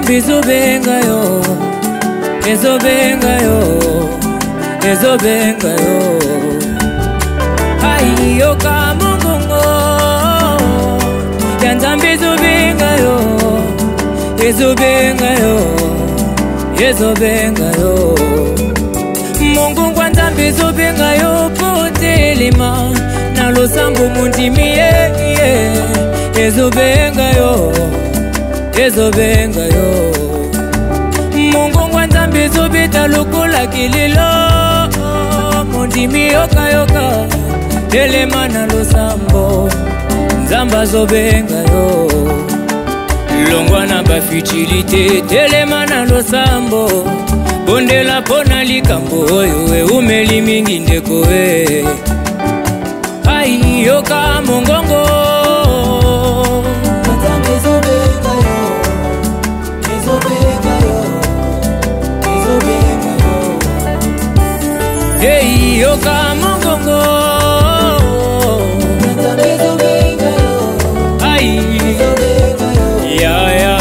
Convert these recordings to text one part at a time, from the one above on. nzambe ezobenga yo ezobenga yo ezobenga yo ai yoka mongongo ya nzambe ezobenga yo ezobenga yo ezobenga yo mongongo ya nzambe ezobenga yo po telema na losambo mondimi ye ezobenga ezobenga yo mongongwa nzambe ezobeta lokola kilelo mondimi yokayoka telema na losambo nzambe azobenga yo longwa na bafutilité telema na losambo bondela mpo na likambo oyo eumeli mingi ndeko e ai yoka mongongo ei yoka mongongo ai yaya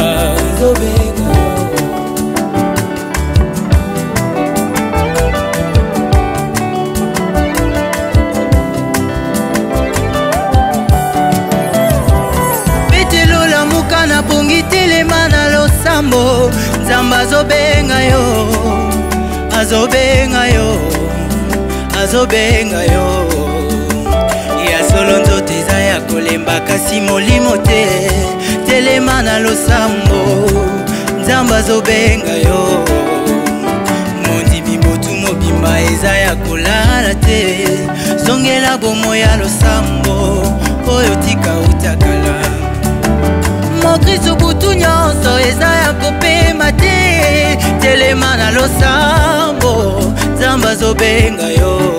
betelola moka nabongi telema na losambo nzambe azobenga yo azobenga yo azobenga yo ya solo nzoto eza ya kolemba kasi molimo te telema na losambo nzambe azobenga yo mondimi botu mobimba eza ya kolala te zongela bomoi ya losambo oyo tika utakala mokristu butu nyonso eza ya kopema te telema na losambo nzambe azobenga yo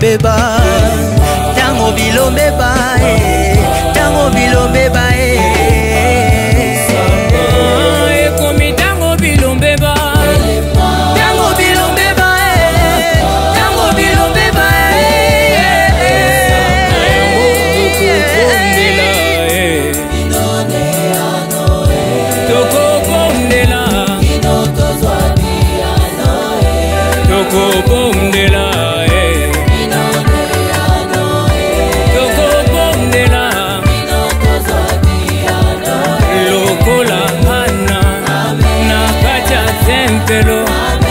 बेबा my